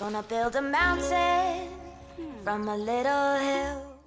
Gonna build a mountain from a little hill.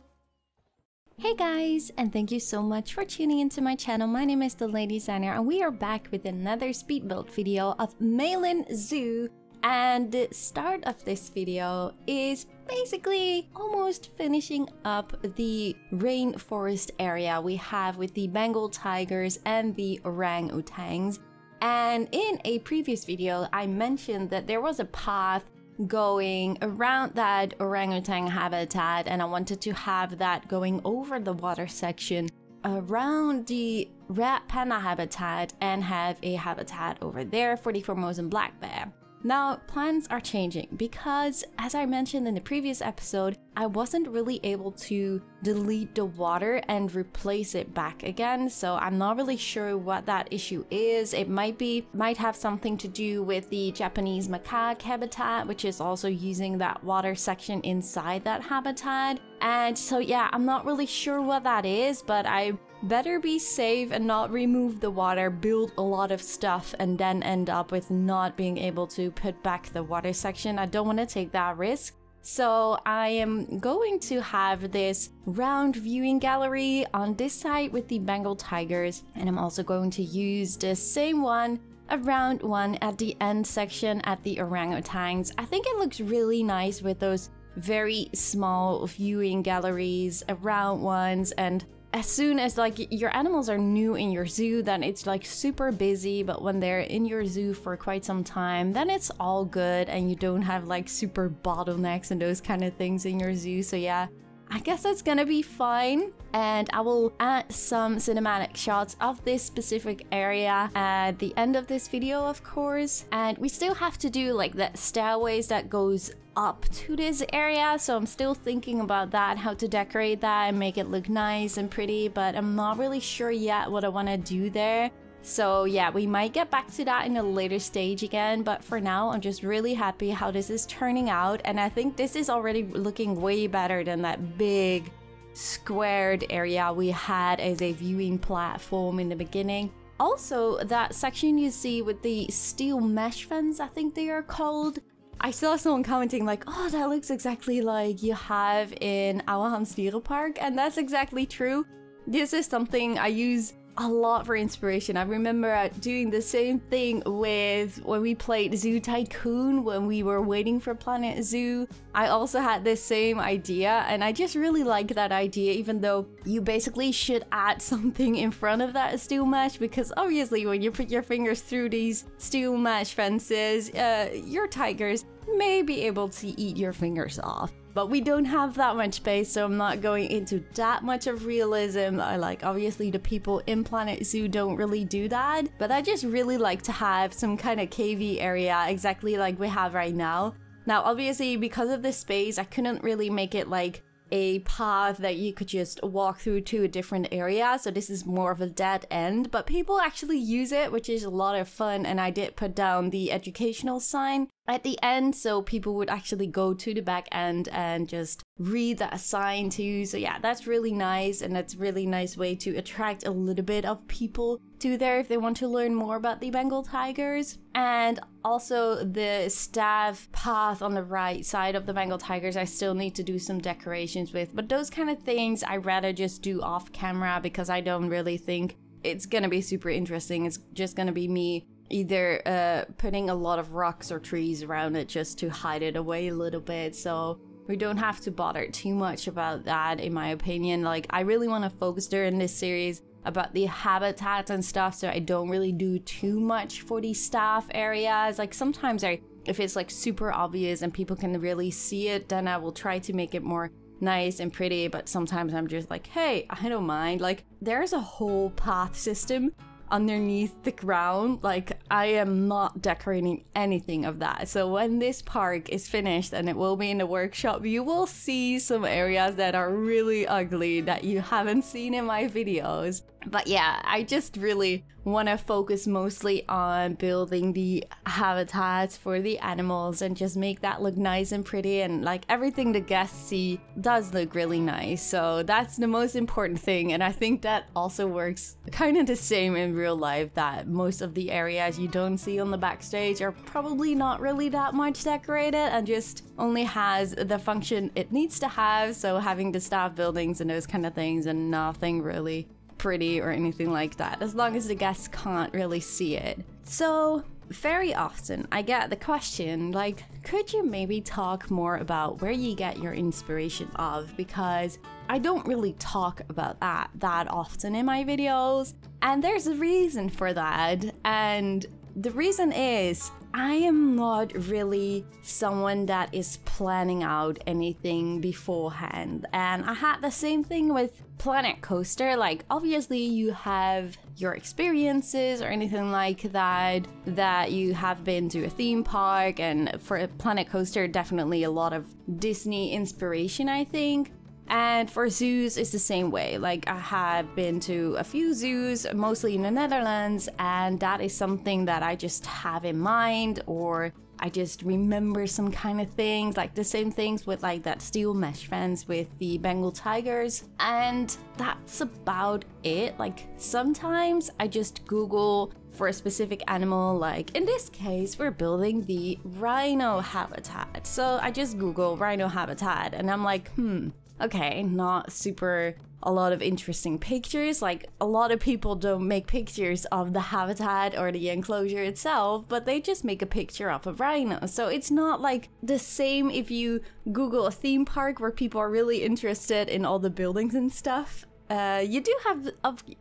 Hey guys, and thank you so much for tuning into my channel. My name is DeLadysigner, and we are back with another speed build video of Meilin Zoo. And the start of this video is basically almost finishing up the rainforest area we have with the Bengal tigers and the orangutans. And in a previous video, I mentioned that there was a path going around that orangutan habitat and I wanted to have that going over the water section around the red panda habitat and have a habitat over there for the Formosan black bear. Now, plans are changing because, as I mentioned in the previous episode, I wasn't really able to delete the water and replace it back again, so I'm not really sure what that issue is. It might be, might have something to do with the Japanese macaque habitat, which is also using that water section inside that habitat. And so, yeah, I'm not really sure what that is, but I better be safe and not remove the water, build a lot of stuff, and then end up with not being able to put back the water section. I don't want to take that risk. So I am going to have this round viewing gallery on this side with the Bengal tigers and I'm also going to use the same one a round one at the end section at the orangutans. I think it looks really nice with those very small viewing galleries, around ones, and as soon as like your animals are new in your zoo then it's like super busy but when they're in your zoo for quite some time then it's all good and you don't have like super bottlenecks and those kind of things in your zoo. So yeah I guess that's gonna be fine. And I will add some cinematic shots of this specific area at the end of this video, of course. And we still have to do like the stairways that goes up to this area. So I'm still thinking about that, how to decorate that and make it look nice and pretty. But I'm not really sure yet what I want to do there. So yeah, we might get back to that in a later stage again, but for now, I'm just really happy how this is turning out, and I think this is already looking way better than that big squared area we had as a viewing platform in the beginning. Also, that section you see with the steel mesh fence, I think they are called, I saw someone commenting like, oh, that looks exactly like you have in Ouwehands Park, and that's exactly true. This is something I use a lot for inspiration. I remember doing the same thing with when we played Zoo Tycoon when we were waiting for Planet Zoo. I also had this same idea and I just really like that idea even though you basically should add something in front of that steel mesh because obviously when you put your fingers through these steel mesh fences, uh, your tigers may be able to eat your fingers off. But we don't have that much space, so I'm not going into that much of realism. I like, obviously, the people in Planet Zoo don't really do that, but I just really like to have some kind of cavey area, exactly like we have right now. Now, obviously, because of this space, I couldn't really make it like a path that you could just walk through to a different area. So this is more of a dead end, but people actually use it, which is a lot of fun. And I did put down the educational sign at the end so people would actually go to the back end and just read that sign too. So yeah that's really nice and that's really nice way to attract a little bit of people to there if they want to learn more about the bengal tigers. And also the staff path on the right side of the bengal tigers i still need to do some decorations with. But those kind of things i rather just do off camera because i don't really think it's gonna be super interesting. It's just gonna be me either uh, putting a lot of rocks or trees around it just to hide it away a little bit. So we don't have to bother too much about that, in my opinion. Like, I really want to focus during this series about the habitats and stuff, so I don't really do too much for the staff areas. Like, sometimes I, if it's like super obvious and people can really see it, then I will try to make it more nice and pretty, but sometimes I'm just like, hey, I don't mind. Like, there's a whole path system underneath the ground. Like, I am not decorating anything of that. So when this park is finished and it will be in the workshop, you will see some areas that are really ugly that you haven't seen in my videos. But yeah, I just really want to focus mostly on building the habitats for the animals and just make that look nice and pretty and like everything the guests see does look really nice. So that's the most important thing and I think that also works kind of the same in real life that most of the areas you don't see on the backstage are probably not really that much decorated and just only has the function it needs to have. So having the staff buildings and those kind of things and nothing really pretty or anything like that, as long as the guests can't really see it. So, very often I get the question like, could you maybe talk more about where you get your inspiration of? Because I don't really talk about that that often in my videos, and there's a reason for that. And the reason is I am not really someone that is planning out anything beforehand. And I had the same thing with Planet Coaster. Like, obviously, you have your experiences or anything like that, that you have been to a theme park. And for a Planet Coaster, definitely a lot of Disney inspiration, I think. And for zoos, it's the same way. Like, I have been to a few zoos, mostly in the Netherlands, and that is something that I just have in mind, or I just remember some kind of things, like the same things with like that steel mesh fence with the Bengal tigers. And that's about it. Like, sometimes I just Google for a specific animal like in this case we're building the rhino habitat so i just google rhino habitat and i'm like hmm okay, not super a lot of interesting pictures. Like a lot of people don't make pictures of the habitat or the enclosure itself, but they just make a picture of a rhino. So it's not like the same if you Google a theme park where people are really interested in all the buildings and stuff. Uh, you do have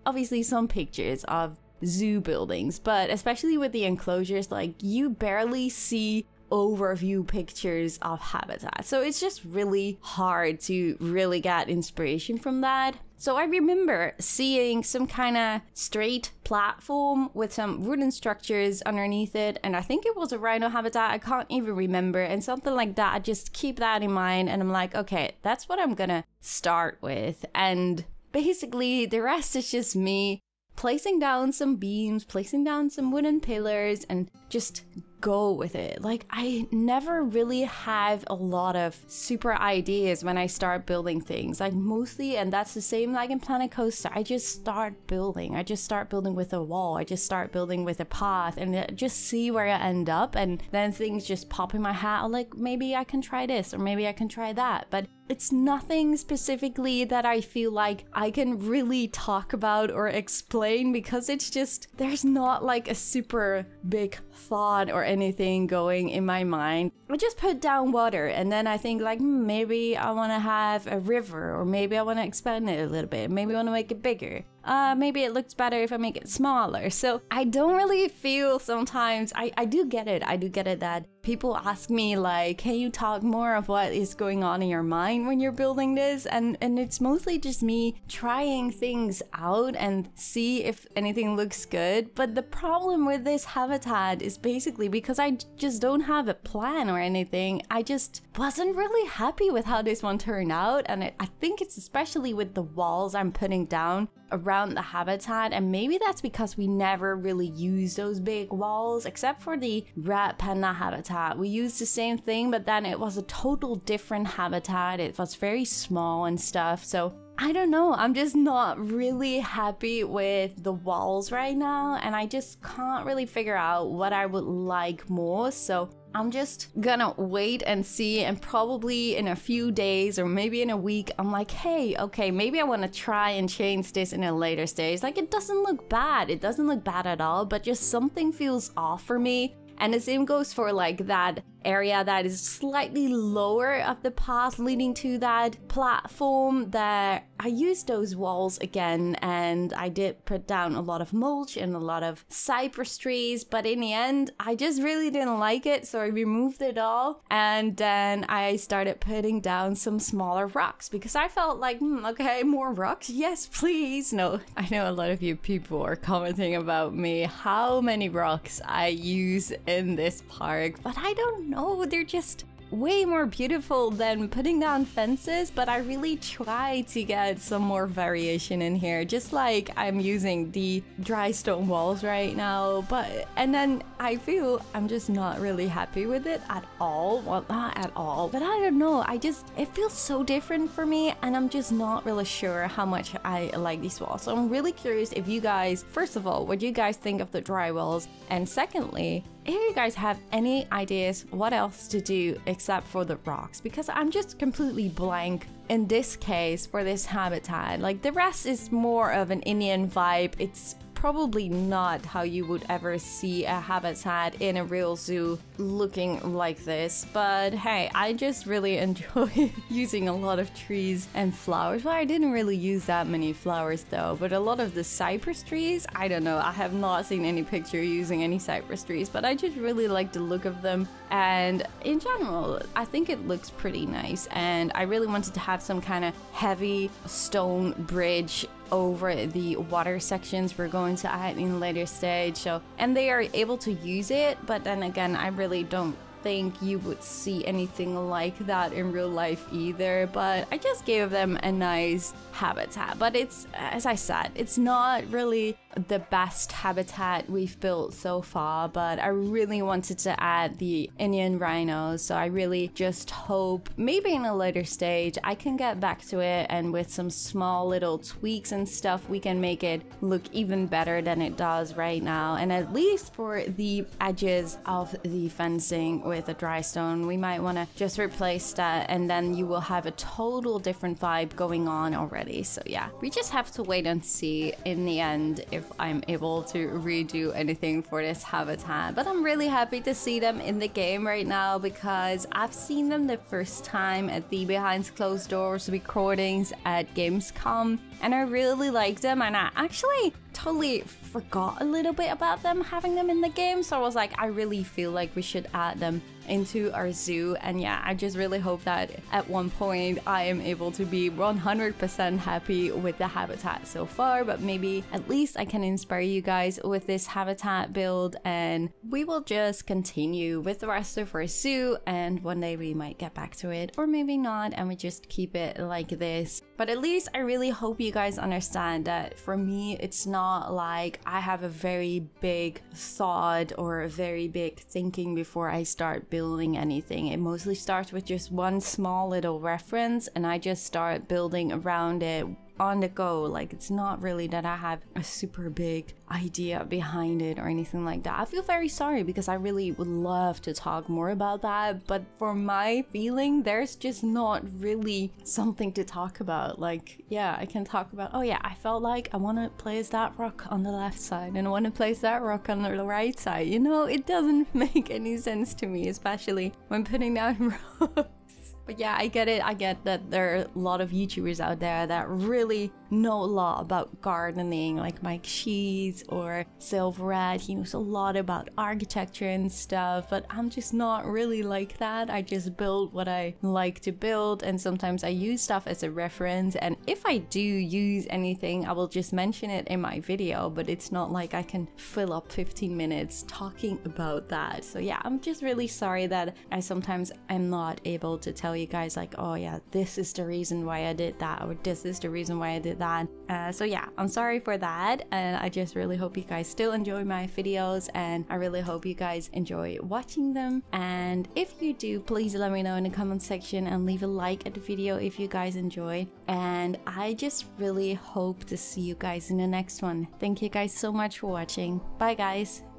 obviously some pictures of zoo buildings, but especially with the enclosures, like you barely see overview pictures of habitat. So it's just really hard to really get inspiration from that. So I remember seeing some kind of straight platform with some wooden structures underneath it, and I think it was a rhino habitat. I can't even remember, and something like that. I just keep that in mind, and I'm like, okay, that's what I'm gonna start with. And basically, the rest is just me placing down some beams, placing down some wooden pillars, and just go with it. Like, I never really have a lot of super ideas when I start building things. Like, mostly, and that's the same like in Planet Coaster, I just start building. I just start building with a wall. I just start building with a path and uh, just see where I end up. And then things just pop in my hat. Like, maybe I can try this or maybe I can try that. But it's nothing specifically that I feel like I can really talk about or explain because it's just, there's not like a super big thought or anything going in my mind. I just put down water and then I think like hmm, maybe I want to have a river or maybe I want to expand it a little bit. Maybe I want to make it bigger uh, maybe it looks better if I make it smaller. So I don't really feel sometimes, I, I do get it. I do get it that people ask me like, can you talk more of what is going on in your mind when you're building this? And, and it's mostly just me trying things out and see if anything looks good. But the problem with this habitat is basically because I just don't have a plan or anything. I just wasn't really happy with how this one turned out. And it, I think it's especially with the walls I'm putting down around the habitat and maybe that's because we never really use those big walls except for the red panda habitat we used the same thing but then it was a total different habitat it was very small and stuff so I don't know, I'm just not really happy with the walls right now, and I just can't really figure out what I would like more. So I'm just gonna wait and see, and probably in a few days or maybe in a week, I'm like, hey, okay, maybe I wanna try and change this in a later stage. Like, it doesn't look bad, it doesn't look bad at all, but just something feels off for me. And the same goes for like that area that is slightly lower of the path leading to that platform that I used those walls again and I did put down a lot of mulch and a lot of cypress trees but in the end I just really didn't like it so I removed it all and then I started putting down some smaller rocks because I felt like hmm, okay more rocks? Yes please. No I know a lot of you people are commenting about me how many rocks I use in this park but I don't no, they're just way more beautiful than putting down fences, but I really try to get some more variation in here, just like I'm using the dry stone walls right now, but and then I feel I'm just not really happy with it at all. Well, not at all, but I don't know. I just, it feels so different for me and I'm just not really sure how much I like these walls. So I'm really curious if you guys, first of all, what do you guys think of the dry walls? And secondly, if you guys have any ideas what else to do except for the rocks because I'm just completely blank in this case for this habitat like the rest is more of an Indian vibe. It's probably not how you would ever see a habitat in a real zoo looking like this. But hey, I just really enjoy using a lot of trees and flowers. Well, I didn't really use that many flowers though, but a lot of the cypress trees, I don't know. I have not seen any picture using any cypress trees, but I just really like the look of them. And in general, I think it looks pretty nice. And I really wanted to have some kind of heavy stone bridge over the water sections we're going to add in a later stage so and they are able to use it but then again i really don't think you would see anything like that in real life either, but I just gave them a nice habitat. But it's, as I said, it's not really the best habitat we've built so far, but I really wanted to add the Indian rhinos, so I really just hope maybe in a later stage I can get back to it and with some small little tweaks and stuff we can make it look even better than it does right now. And at least for the edges of the fencing with a dry stone, we might want to just replace that and then you will have a total different vibe going on already. So yeah, we just have to wait and see in the end if I'm able to redo anything for this habitat. But I'm really happy to see them in the game right now because I've seen them the first time at the behind closed doors recordings at Gamescom and I really like them and I actually totally forgot a little bit about them having them in the game so I was like I really feel like we should add them into our zoo. And yeah I just really hope that at one point I am able to be 100% happy with the habitat so far but maybe at least I can inspire you guys with this habitat build and we will just continue with the rest of our zoo and one day we might get back to it or maybe not and we just keep it like this. But at least I really hope you guys understand that for me it's not like I have a very big thought or a very big thinking before I start building anything. It mostly starts with just one small little reference and I just start building around it on the go. Like it's not really that I have a super big idea behind it or anything like that. I feel very sorry because I really would love to talk more about that, but for my feeling, there's just not really something to talk about. Like, yeah, I can talk about, oh yeah, I felt like I want to place that rock on the left side and I want to place that rock on the right side. You know, it doesn't make any sense to me, especially when putting down rocks. But yeah, I get it. I get that there are a lot of YouTubers out there that really know a lot about gardening, like Mike Sheets or Silvarret. He knows a lot about architecture and stuff, but I'm just not really like that. I just build what I like to build, and sometimes I use stuff as a reference. And if I do use anything, I will just mention it in my video, but it's not like I can fill up 15 minutes talking about that. So yeah, I'm just really sorry that I sometimes am not able to tell you guys, like, oh yeah, this is the reason why I did that, or this is the reason why I did that. Uh, so yeah, I'm sorry for that. And I just really hope you guys still enjoy my videos and I really hope you guys enjoy watching them. And if you do, please let me know in the comment section and leave a like at the video if you guys enjoyed. And I just really hope to see you guys in the next one. Thank you guys so much for watching. Bye guys.